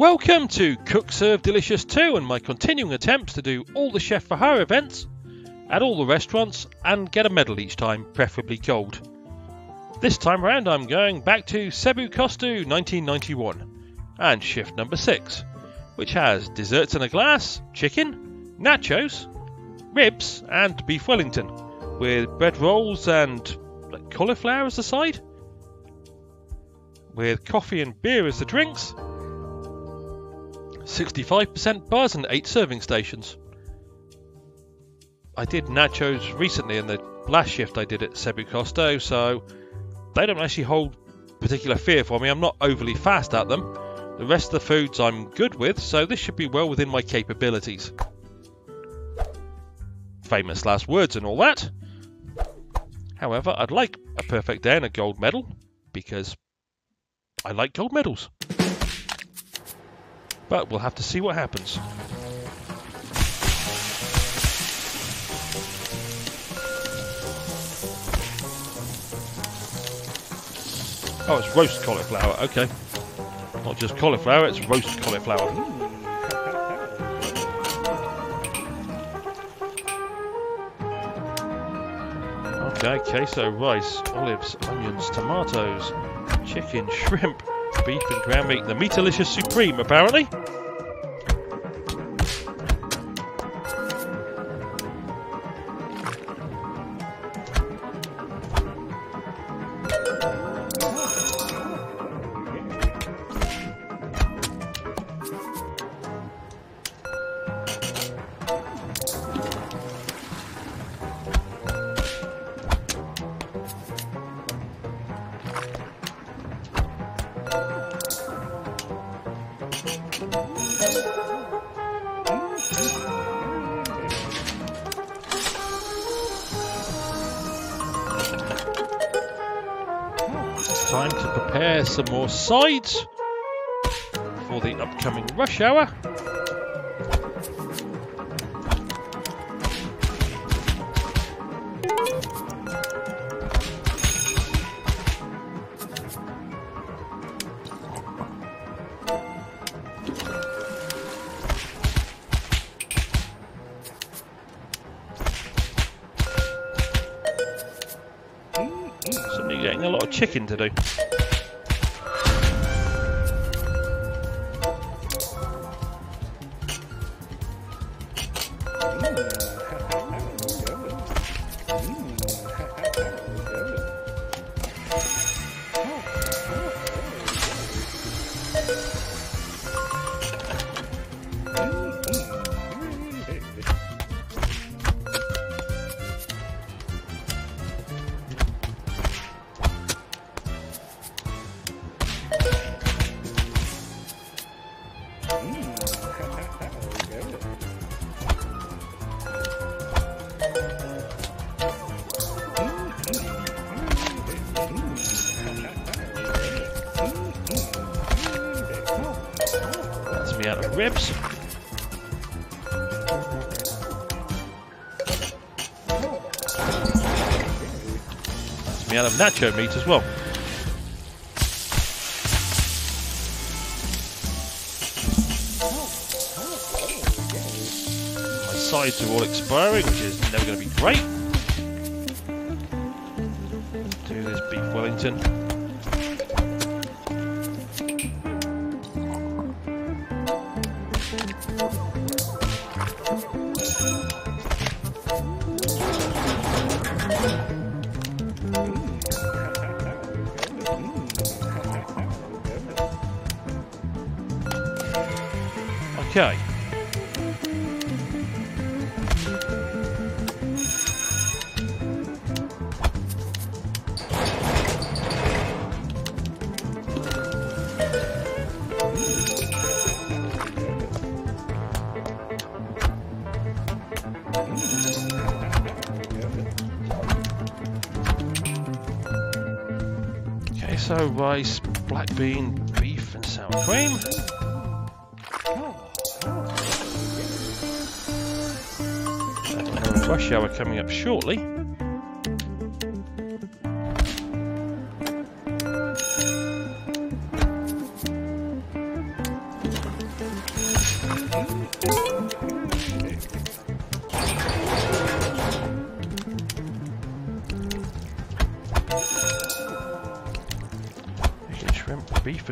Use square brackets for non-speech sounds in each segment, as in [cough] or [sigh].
Welcome to Cook Serve Delicious 2 and my continuing attempts to do all the Chef for Hire events at all the restaurants and get a medal each time, preferably gold. This time around I'm going back to Sebucosto 1991 and shift number 6, which has desserts in a glass, chicken, nachos, ribs and beef Wellington, with bread rolls and like, cauliflower as the side, with coffee and beer as the drinks, 65% bars and 8 serving stations. I did nachos recently in the last shift I did at Sebucosto, so they don't actually hold particular fear for me. I'm not overly fast at them. The rest of the foods I'm good with, so this should be well within my capabilities. Famous last words and all that. However, I'd like a perfect day and a gold medal, because I like gold medals. But we'll have to see what happens. Oh, it's roast cauliflower, okay. Not just cauliflower, it's roast cauliflower. Okay, queso, rice, olives, onions, tomatoes, chicken, shrimp, beef and ground meat. The Meatalicious Supreme, apparently. Time to prepare some more sides for the upcoming rush hour. Suddenly getting a lot of chicken to do. Mm. Me out of ribs. That's me out of nacho meat as well. Sides are all expiring, which is never going to be great. Do this beef Wellington. Okay. Okay, so rice, black bean, beef, and sour cream. Another rush hour coming up shortly.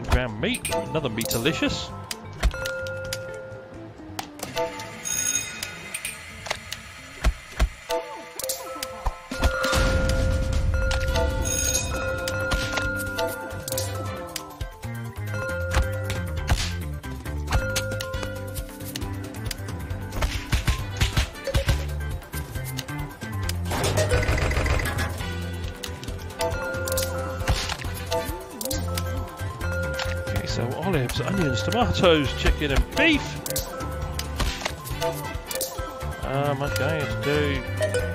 Ground meat. Another meat onions, tomatoes, chicken and beef. Um, okay, let's do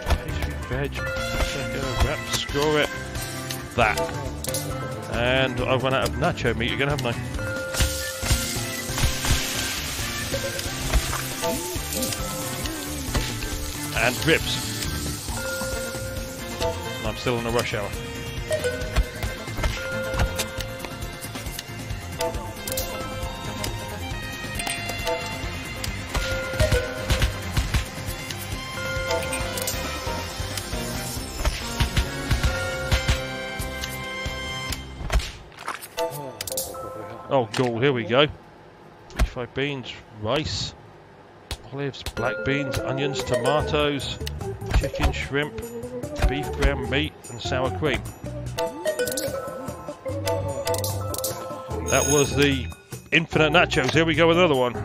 pastry, veg, prosciutto, wrap, score it, that. And I've run out of nacho meat again, haven't I? And ribs. I'm still in a rush hour. Oh, cool, here we go. Refried beans, rice, olives, black beans, onions, tomatoes, chicken, shrimp, beef ground meat, and sour cream. That was the infinite nachos. Here we go with another one.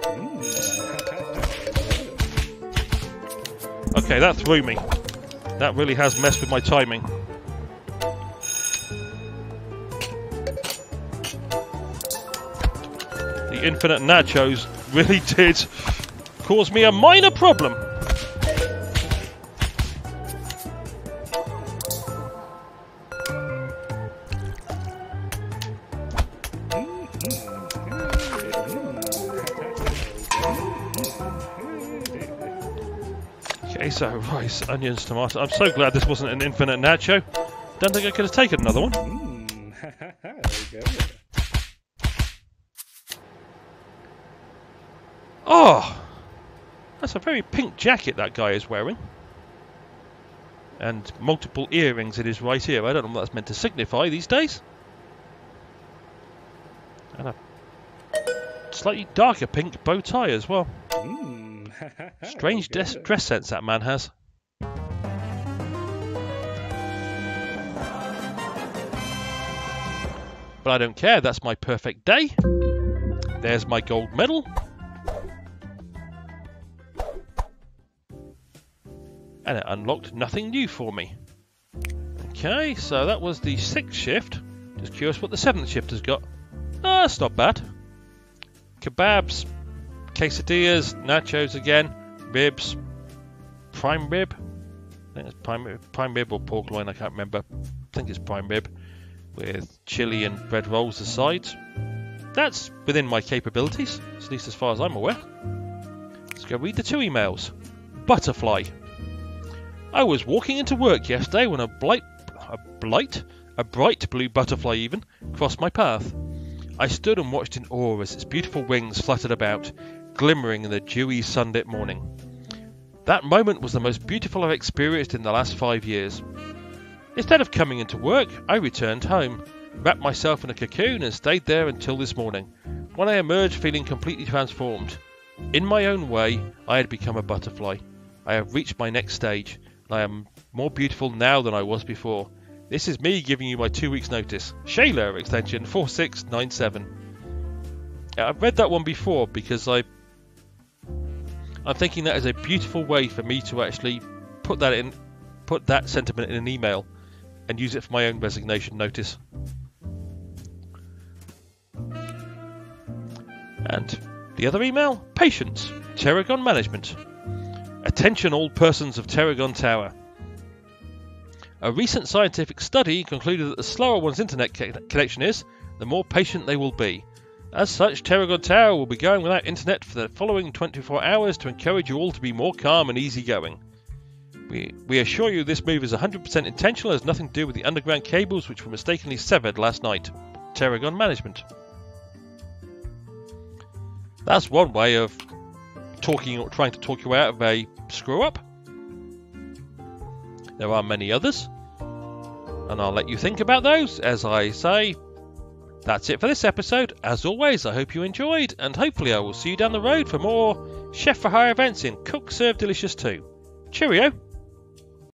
Mm, okay, that threw me. That really has messed with my timing. The infinite nachos really [laughs] did cause me a minor problem. So rice, onions, tomato. I'm so glad this wasn't an infinite nacho. Don't think I could have taken another one. Mm. [laughs] there we go. Oh! That's a very pink jacket that guy is wearing. And multiple earrings in his right ear. I don't know what that's meant to signify these days. And a slightly darker pink bow tie as well. Strange [laughs] des- dress sense that man has. But I don't care, that's my perfect day. There's my gold medal. And it unlocked nothing new for me. Okay, so that was the sixth shift. Just curious what the seventh shift has got. Ah, that's not bad. Kebabs, quesadillas, nachos again, ribs, prime rib. I think it's prime prime rib or pork loin. I can't remember. I think it's prime rib with chili and bread rolls as sides. That's within my capabilities, at least as far as I'm aware. Let's go read the two emails. Butterfly. I was walking into work yesterday when a blight, a blight, a bright blue butterfly even crossed my path. I stood and watched in awe as its beautiful wings fluttered about, glimmering in the dewy sunlit morning. That moment was the most beautiful I've experienced in the last five years. Instead of coming into work, I returned home, wrapped myself in a cocoon, and stayed there until this morning, when I emerged feeling completely transformed. In my own way, I had become a butterfly. I have reached my next stage, and I am more beautiful now than I was before. This is me giving you my two weeks' notice. Shayla, extension 4697. I've read that one before because I. I'm thinking that is a beautiful way for me to actually put that in, put that sentiment in an email, and use it for my own resignation notice. And the other email, patience, Teragon management. Attention, all persons of Teragon Tower. A recent scientific study concluded that the slower one's internet connection is, the more patient they will be. As such, Teragon Tower will be going without internet for the following 24 hours to encourage you all to be more calm and easygoing. We, we assure you this move is 100% intentional has nothing to do with the underground cables which were mistakenly severed last night. Teragon Management. That's one way of talking or trying to talk you out of a screw up. There are many others, and I'll let you think about those as I say. That's it for this episode. As always, I hope you enjoyed, and hopefully, I will see you down the road for more Chef for Hire events in Cook Serve Delicious 2. Cheerio!